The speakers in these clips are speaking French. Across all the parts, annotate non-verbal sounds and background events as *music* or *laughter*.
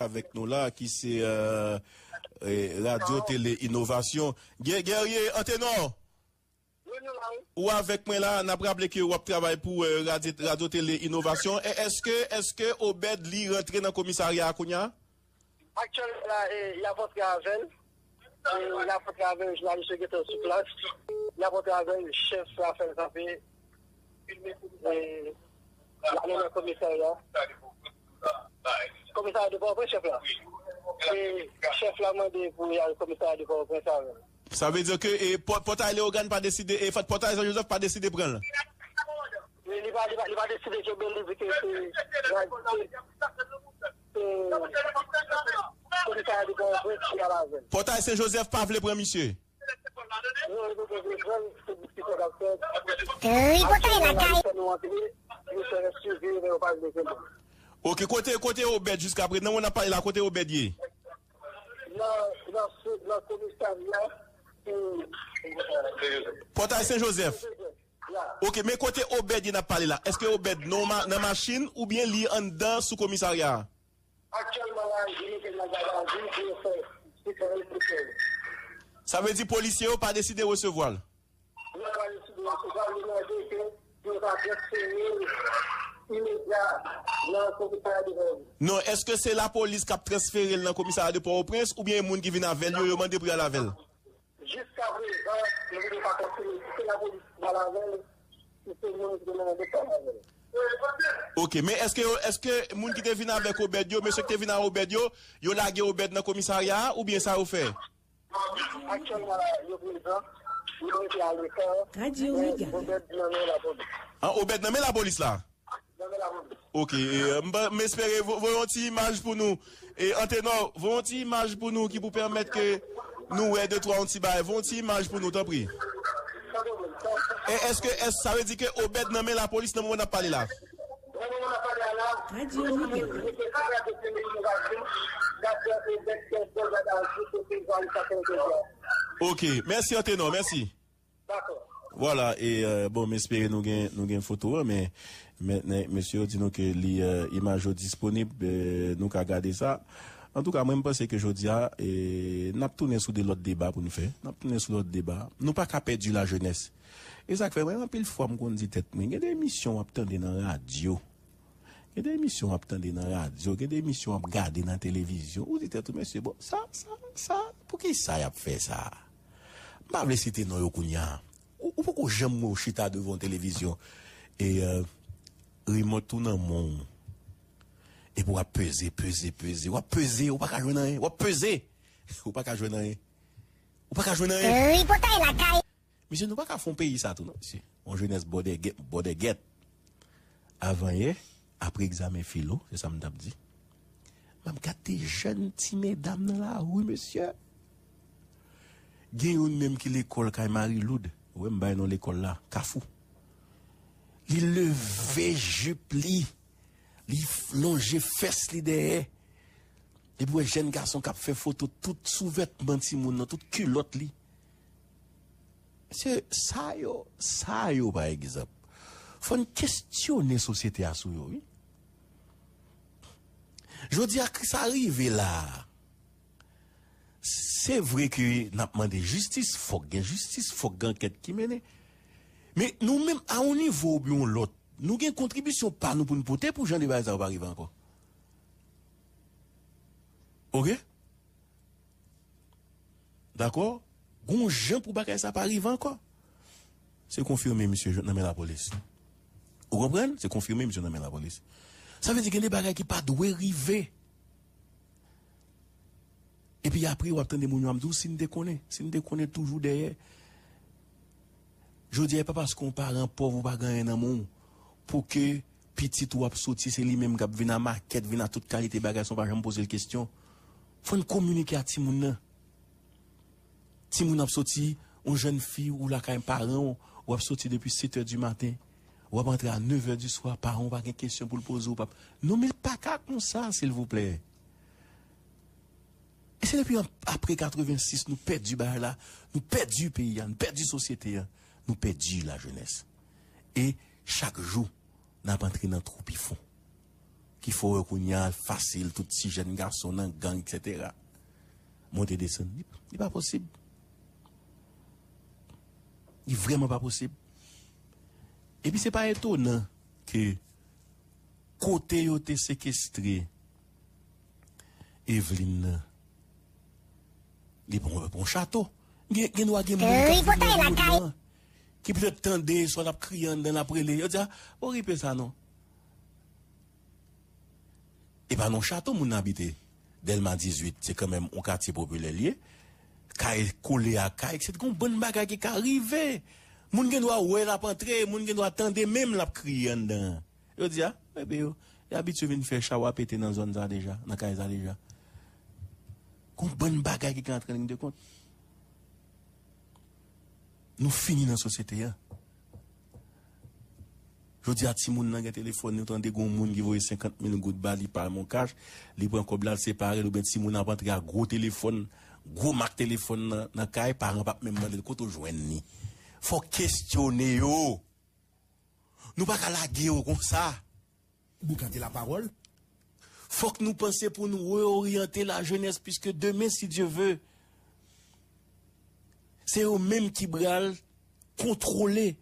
avec nous là, qui c'est euh, Radio Télé Innovation. Guer- Guerrier Antenor, ou avec moi là, on a rappelé que vous travaillez pour euh, Radio, Télé Innovation. Est-ce que, est-ce que Obed li rentré dans le commissariat à Kounia? Actuellement, il y a votre avec, il y a votre avec, journaliste qui sur place, il y a votre avec, chef Raphaël Zappé, la même commissariat. Commissariat de Port-au-Prince, chef là. Et chef l'a demandé pour y aller commissariat de Port-au-Prince avec. Ça veut dire que et, Port- Portail Léogane pas décidé, et Portail Saint-Joseph pas décidé de prendre. Il va, il va, il va décider que Ben dit que c'est, commissariat de Port-au-Prince qui a la veille. Portail Saint-Joseph pas voulu prendre monsieur. Oui, potaille la caille. Ok, côté, côté Obed jusqu'à présent, on a parlé là, côté Obed yé. Portail Saint-Joseph. Ok, mais côté Obed, il n'a parlé là. Est-ce que Obed non ma, dans machine ou bien li en dedans sous commissariat? Actuellement, la. Ça veut dire policier ou pas décidé de recevoir? Il a pas décidé de recevoir, il a dit que transférer immédiat dans le commissariat de Rome. Non, est-ce que c'est la police qui a transféré dans le commissariat de Port-au-Prince ou bien les gens qui viennent avec lui, ils demandent pour aller à la veille? Jusqu'à présent, je ne vais pas continuer. C'est la police dans la veille, si c'est le monde qui faire la veille. Ok, mais est-ce que est-ce que les gens qui te viennent avec Obed, yo, monsieur qui te viennent avec Obed, yo, yo lagué Obed dans le commissariat ou bien ça vous fait? Actuellement, là, il est présent. Il est à l'école. Radio nommer la police. Ah, Obed, non, mais la police là? Ok, euh, vo- voyons une image pour nous. Et Antenor, voyons une image pour nous qui vous permettre que nous, ouais, deux, trois, un petit bail. Voyons une image pour nous, t'en prie. Et est-ce que, ça veut dire que Obed nommé la police, non, on a parlé là? Vraiment, on a parlé à la- Radio Méga. Ok, merci Antenor, merci. D'accord. Voilà, et euh, bon, m'espérer nous nous gain photo, hein, mais maintenant, monsieur dit nous que les euh, images disponibles, euh, nous qu'à regarder ça. En tout cas, moi, je pense que je dis, ah, et tourné sur de l'autre débat pour nous faire. N'a tourné sur l'autre débat. Nous pas qu'à perdre la jeunesse. Et ça fait vraiment pile fois qu'on dit mais il y a des émissions à attendre dans la radio. Il y a des émissions à attendre dans la radio, il y a des émissions à regarder dans la télévision. Vous dites tout, monsieur, bon, ça, ça, ça, pour qui ça y a fait ça? M'a vle citer non ou pourquoi j'aime moi chita devant la télévision? Et euh, remote tout dans mon et pour peser peser peser ou peser ou pas ka jouer rien ou peser *laughs* ou pas ka jouer rien ou pas ka jouer rien Oui, potaille la caille. Monsieur, nous pas qu'à faire un pays ça tout, non, monsieur. On jeunesse bode get, bode get. Avant hier, après examen philo, c'est ça m'tap dit. M'a gâté jeune ti mesdames dans la rue, monsieur. Gen yon même qui l'école kay Marie Loud. Ouais, m'bay non l'école là, Kafou. li leve jup li, li longe fes li deye, li pou e jen garson kap fe foto tout souvetman ti moun nan, tout kulot li. Se sa yo, sa yo ba e gizap. Fon kestyon ne sosyete asou yo, oui? Jodi ak sa rive la, se vre ki napman de justis, fok gen justis, fok gen ket ki mene, Mais nous même à un niveau ou bien l'autre, nous gain contribution par nous pour nous porter pour Jean de Baza va arriver encore. OK? D'accord? Gon Jean pour bagay ça pas arriver encore. C'est confirmé monsieur je nomme la police. Vous comprenez? C'est confirmé monsieur nomme la police. Ça veut dire qu'il y a des bagages qui pas doivent arriver. Et puis après, on attend des qui si nous déconnons, si nous déconnons toujours derrière. Je dis pas parce qu'on parent pauvre ou pas gagner dans monde pour que petit ou sorti c'est lui-même qui vient à market, vient à toute qualité bagage sans pas jamais poser la question. Faut communiquer à ti moun nan. Ti moun ap sorti, une jeune fille ou la kay parent ou ap sorti depuis 7 heures du matin. Ou rentrer à 9 heures du soir, parent pas de question pour le poser ou pas. Non mais pas qu'à comme ça s'il vous plaît. Et c'est depuis en- après 86, nous perdu bar là, nous perdu pays, nous perdu société, hein. Nous perdu la jeunesse. Et chaque jour, nous avons entré dans le trou fond. qu'il faut qu'on facile, tout si jeunes garçons dans gang, etc. Monter descendre, il n'est pas possible. Il n'est vraiment pas possible. Et puis, c'est pas étonnant que côté yo te séquestré, Evelyne, il bon bon château. Gen gen doit gen qui peut-être tendre soit criant dans la prélé. Yo dit, oh, ripé ça non? Et pas non château moun habité. Delma 18, c'est quand même un quartier populaire lié. Kay collé à kay, c'est une bonne bagaille qui arrive. Moun gen doit ouais la entrer, moun gen doit même la en dedans. Yo dit ah, eh ben yo, habitué vinn faire chawa péter dans zone déjà, dans kay ça déjà. Une bonne bagaille qui est en train de compte. Nous finissons dans la société. Hein. Je dis à ti moun nan gen téléphone, nous tande gon moun qui voye 50 000 gouttes bali par mon cash, li prend comme là séparé, ou ben ti moun nan rentre à gros téléphone, gros marque téléphone nan, nan kay parent pas même demander koto joindre ni. Faut questionner yo. Nous pas ka laguer yo comme ça. Vous cantez la parole Faut que nous pensions pour nous réorienter la jeunesse puisque demain si Dieu veut c'est eux-mêmes qui bral contrôler.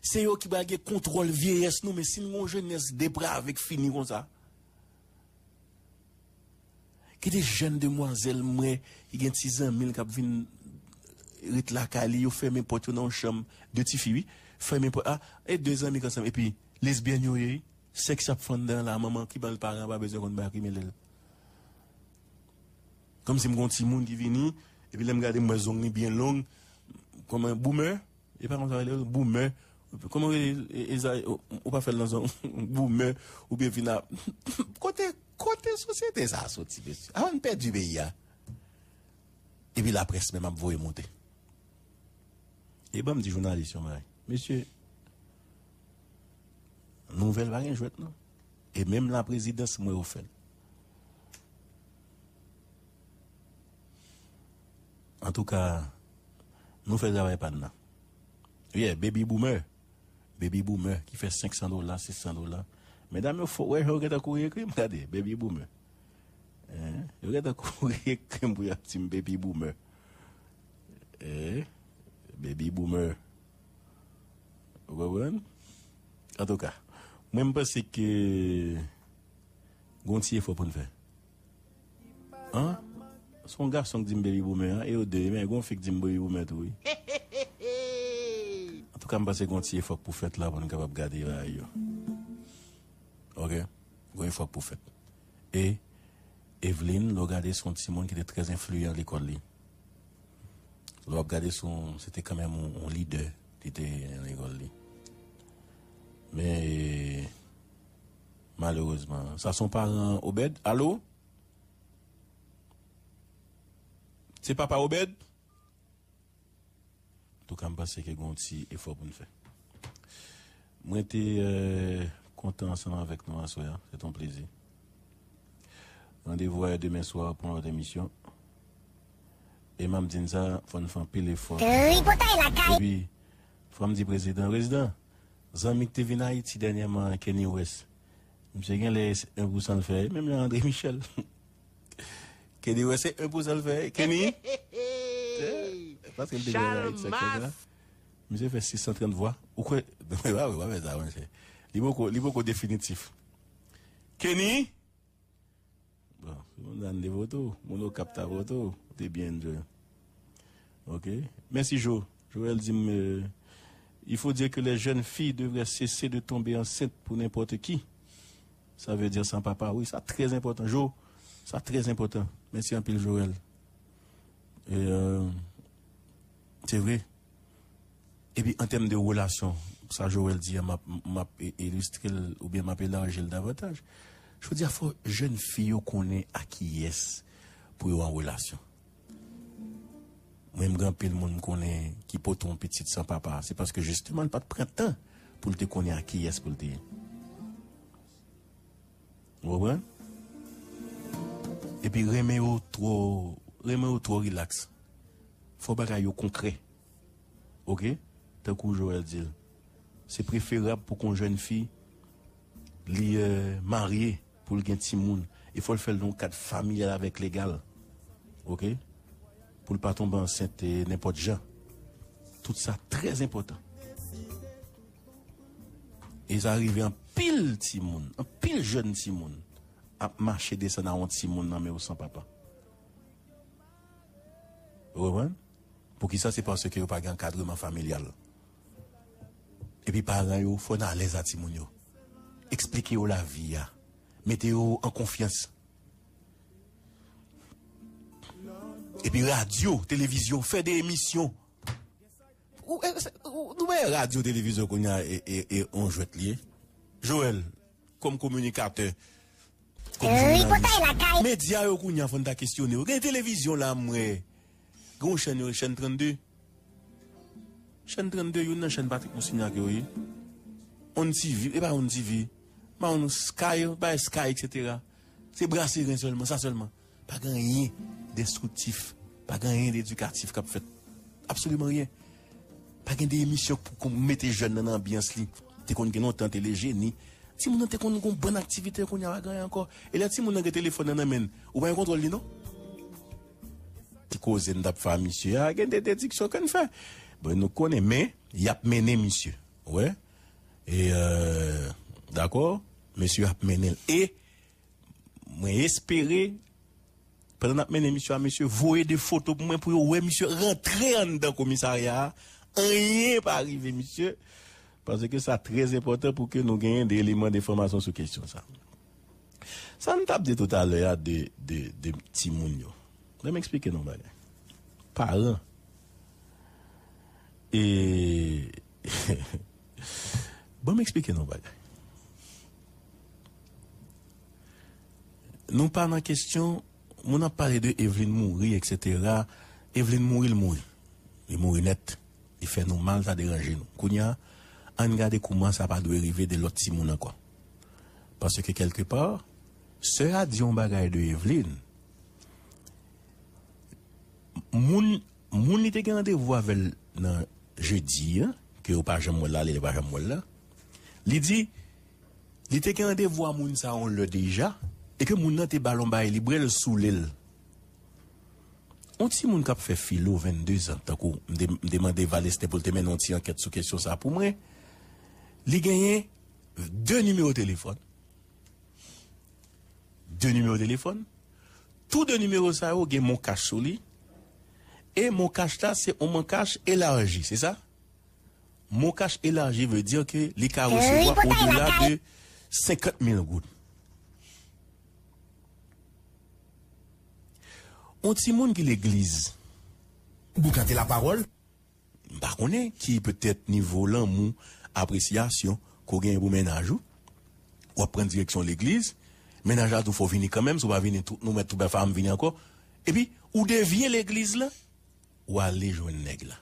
C'est eux qui bral contrôle vieillesse. Nous mais si nous jeunesse dépravée avec fini comme ça qui des jeunes demoiselles moi qui ont 6 ans mille qui viennent rit la kali yo fermé porte dans chambre de ti filles fermé porte ah et deux amis ensemble et puis lesbiennes yo, sexe a fondant la maman qui ban le parent pas besoin qu'on bari mais comme si mon petit monde qui vini et puis là me regarder moi zong ni bien longue comme un boomer et pas comme ça boomer comment on pas faire dans un boomer ou bien vina côté côté société ça sorti avant de perdre du pays hein. et puis la presse même a voulu monter et ben me dit journaliste monsieur nouvelle va rien jouer et même la présidence moi au en tout cas nous faisons travail pas dedans oui baby boomer. Baby boomer qui fait 500 dollars 600 dollars. Mesdames il faut ouais regarde courir crime regardez baby boomer. Hein? Regarde courir crime pour petit baby boomer. Eh baby boomer. Vous comprenez? En tout cas moi je pense que gontier faut pour nous faire. Hein? Son garçon qui dit baby boomer hein, et au deux mais gon fait dit tout oui *laughs* en tout cas je pense que gontier faut pour faire là pour nous capable garder là OK? Gon faut pour faire et Evelyne, l'a regardé son petit monde qui était très influent à l'école. regardé son, c'était quand même un, un leader qui était à l'école. Mais malheureusement, ça son parent Obed. Allô? C'est papa Obed? Tout cas, je pense que un petit effort pour nous faire. Moi, j'étais euh, content ensemble avec nous à soir. C'est un plaisir. Rendez-vous à demain soir pour notre émission. Et m'a dit ça, faut nous faire pile effort. Euh, il faut Et me dire président, président, Zami qui te venu à Haïti dernièrement, Kenny West. Monsieur Gen les 1% le fait, même André Michel. *laughs* Kenny West, c'est 1% le fait. Kenny? Eh, Parce qu'il devait ça, là. Monsieur fait 630 voix. Ou quoi? *laughs* Ouais, ouais, ouais, ouais, ça, ouais, libre définitif. Kenny? Bon, on donne des photos, on capte ta photo, t'es bien joué. Ok. Merci Jo. Joël dit, euh, il faut dire que les jeunes filles devraient cesser de tomber enceintes pour n'importe qui. Ça veut dire sans papa. Oui, ça très important. Jo, ça très important. Merci un peu Joël. Euh, c'est vrai. Et puis en termes de relation, ça Joël dit, m'a m'a illustré ou bien m'a élargi davantage. Je veux dire, il faut jeunes filles qu'on est à qui est pour avoir en relation. Même grand pile monde connaît qui peut ton petit sans papa, c'est parce que justement, pas de printemps pour te connaître à qui est pour te. Vous comprenez? Et puis, remet au trop, remet au trop relax. Faut pas yo concret. OK? Tant que Joël dit. C'est préférable pour qu'une jeune fille li euh, pour le ti moun, il faut le faire dans cadre familial avec légal. OK? Pour ne pas tomber enceinte n'importe gens. Tout ça très important. Et ça arrive en pile ti moun, en pile jeune ti à marcher descendre à un ti moun nan mais ou sans papa. Comprenez? Pour qui ça c'est parce que vous pas un encadrement familial. Et puis parents yo faut l'aise à ti moun yo. Expliquez yo la vie. Mettez en confiance. Et puis radio, télévision, fait des émissions. Eh, Nous radio, télévision qu'on a et on joue lié. Joël, comme communicateur. Oui, journaliste. potaille la caille. Média yo kounya fon ta questionner. Gen télévision là mwe. Gon chaîne yo, chaîne 32. Chaîne 32 yon nan chaîne Patrick Moussignac yo yi. On TV, et pas on TV. Ma on Sky, pas Sky etc. C'est brasser rien seulement, ça seulement. Pas grand rien destructif, pas grand rien d'éducatif qu'a fait. Absolument rien. Pas gen des émissions pour qu'on mette jeunes dans l'ambiance li. T'es qu'on. Si moun te kon kon bonne activité qu'on y a gagné encore. Et là si moun nan gen téléphone nan men, ou non? Ti cause n'dap fa monsieur, a gen des dédictions qu'on fait. Bon a mené monsieur. Ouais. Et euh, d'accord, monsieur a mené et moi espérer pendant que mené monsieur à monsieur voyez des photos pour moi pour ouais monsieur rentrer en dans le commissariat rien pas arrivé monsieur parce que ça très important pour que nous gagnions des éléments d'information sur question ça ça nous tape dit tout à l'heure de de de petits moun yo je vais m'expliquer non bagay parents et *laughs* bon m'expliquer non bagay nous parlons en question, on a parlé de Evelyne mourir, etc. Evelyne mourir, il mourit. Il mourit net. Il fait nous mal, ça dérange nous. Kounya, on regarde comment ça va dériver de l'autre Simon encore. Parce que quelque part, ce a dit un bagage de Evelyne. Moun, moun était rendez-vous avec nan jeudi, hein, que ou pas jamais là, il pas jamais là. Il dit, il était rendez-vous à moun ça on le déjà et que moun nan te ballon ba libre le sous l'île. On ti moun k'ap fait philo 22 ans tant qu'on me demander Valeste pour te mener une enquête sur question ça pour moi. Li gagné deux numéros de téléphone. Deux numéros de téléphone. Tous deux numéros ça yo gen mon cash sur lui. Et mon cash là c'est un mon cash élargi, c'est ça? Mon cash élargi veut dire que les cas Oui, recevoir au-delà de 50 000 gouttes. On ti moun qui l'église, Boucanter la parole? bah qui peut-être niveau l'amour, appréciation, qu'on gagne pour ménage ou, prendre direction l'église, ménage à tout faut venir quand même, si va venir tout, nous mettre tout belle femme venir encore, et puis, ou dévier l'église là, ou aller joindre nègre là?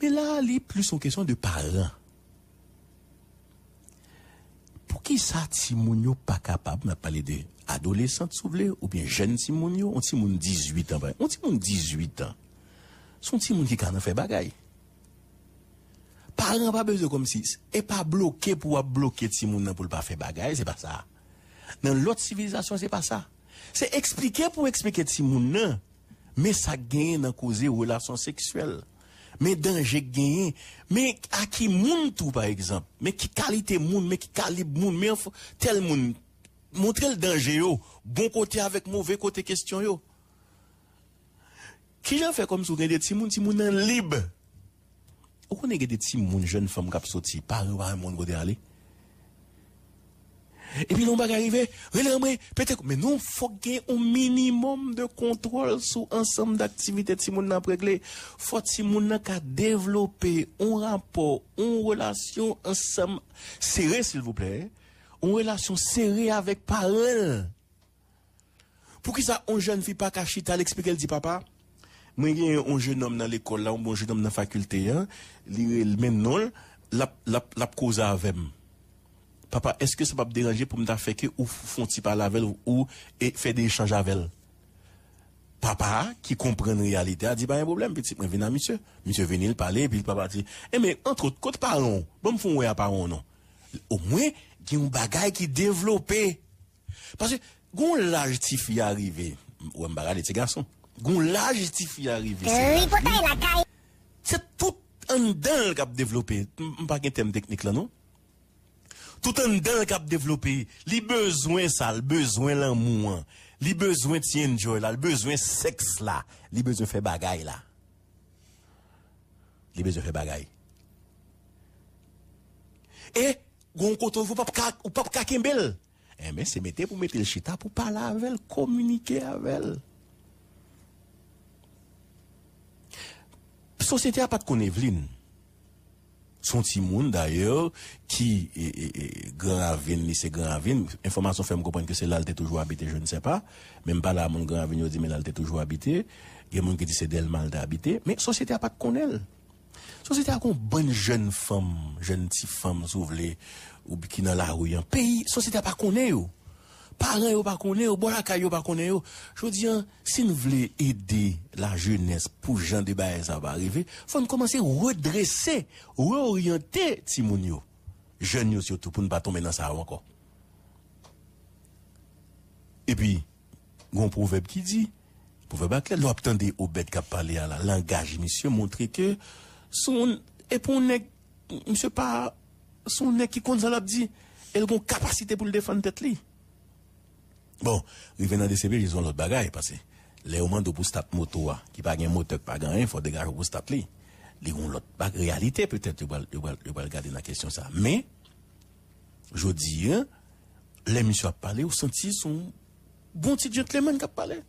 Mais là, il plus une question de parents. Pour qui ça, Timoun yo pas capable, m'a parlé de adolescent, voulez, ou bien jeune Timoun yo, on Timoun 18 ans, on Timoun 18 ans. Son Timoun qui quand fait bagaille. Parents pas besoin comme si, et pas bloqué pour bloquer Timoun nan pour pas faire bagaille, c'est pas ça. Dans l'autre civilisation, c'est pas ça. C'est expliquer pour expliquer Timoun nan, mais ça gagne dans causer relation sexuelle. Mais danger gagne, mais à qui moun tout par exemple, mais qui qualité moun, mais qui calibre moun, mais tel moun, montrer le danger yo, bon côté avec mauvais côté question yo. Qui j'en fait comme si vous avez des petits moun, petits moun libre. Ou qu'on des petits jeunes femmes qui sorti, par un monde côté aller. Et puis, l'on va arriver, peut-être, mais nous, faut qu'il un minimum de contrôle sur ensemble d'activités de Simon n'a réglé. Faut Simon n'a qu'à développer un rapport, une relation ensemble, serrée, s'il vous plaît, une relation serrée avec parents. Pour qui ça, un jeune fille pas qu'à chita, l'expliquer, elle dit, papa, moi, a un jeune homme dans l'école, un bon jeune homme dans la faculté, hein, il maintenant, la, la, la cause avec moi. Papa, est-ce que ça va me déranger pour me faire que ou font ils parler ou et faire des échanges avec elle? Papa, qui comprend la réalité, a dit, pas un problème, petit, moi, viens à monsieur. Monsieur venir le parler, puis papa dit, eh, mais, entre autres, côté parents, bon, me font ouais à parents, non? Au moins, il y a un bagage qui développé. Parce que, gon l'âge ti fi arrivé, ou un bagage de garçon, gon l'âge ti fi arrivé, c'est la tout un dedans qui a développé. Pas un terme technique là, non? Tout un dedans qui a développé. Li besoin ça, le besoin l'amour, hein. li besoin de enjoy là, le besoin sexe là, li besoin faire bagaille là. Li besoin faire bagaille. Et, gon koto, vous pas ou pas ka kembel. Eh ben, c'est mettre pour mettre le chita pour parler avec elle, communiquer avec elle. Société a pas de connaître. Son petit monde d'ailleurs, qui est, grand grand Avine, information fait me comprendre que c'est là elle toujours habité, je ne sais pas. Même pas là, mon grand Avine, il dit, mais là elle toujours habité. Il y a des gens qui disent c'est Delma elle habité. Mais société a pas de connaître. Société a une bonne jeune femme, jeune petite femme, si vous voulez, ou qui dans la rue, un pays, société a pas connaît yo. Parents yo pas connaît yo, bon la yo pas connaît yo. Je dis, hein, si nous voulons aider la jeunesse pour gens de bail ça va arriver, faut nous commencer à redresser, réorienter timoun. Jeunes yo surtout pour ne pas tomber dans ça encore. Et puis, un proverbe qui dit, proverbe à clair, l'obtendez au bête qui a parlé à la langage, monsieur, montrer que son, et pour nèg, monsieur pas, son nèg qui compte ça l'a dit, elle a une capacité pour le défendre tête li. Bon, revenant de DCP, ils ont l'autre bagaille, parce que les moments de pour start moto, ah, qui pas un moteur, pas rien, faut dégager pour start li. Ils ont l'autre réalité, peut-être, ils vont, ils ils regarder la question ça. Mais, je dis, hein, les monsieur a parlé, ou senti son bon petit gentleman qui a parlé.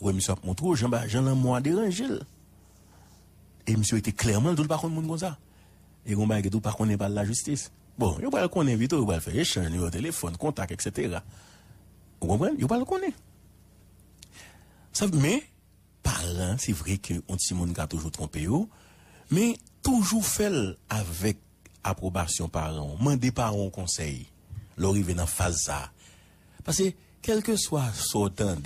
Ouais, monsieur a montré, Jean, Jean Lamour dérangé. Et monsieur était clairement, tout le par contre, monde comme ça. Et on va tout par contre, pas la justice. Bon, il va le connaître vite, il va le faire échange, téléphone, contact, etc. Vous comprenez? Il va le connaître. Ça, mais, parlant, c'est vrai que on petit monde qui a toujours trompé, mais toujours fait avec approbation parents, mandé parents conseil, l'arrivé dans phase. Parce que, quel que soit sortant de